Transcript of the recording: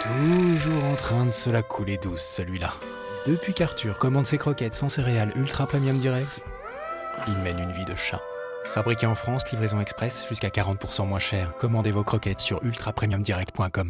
Toujours en train de se la couler douce, celui-là. Depuis qu'Arthur commande ses croquettes sans céréales ultra premium direct, il mène une vie de chat. Fabriqué en France, livraison express jusqu'à 40% moins cher. Commandez vos croquettes sur ultrapremiumdirect.com.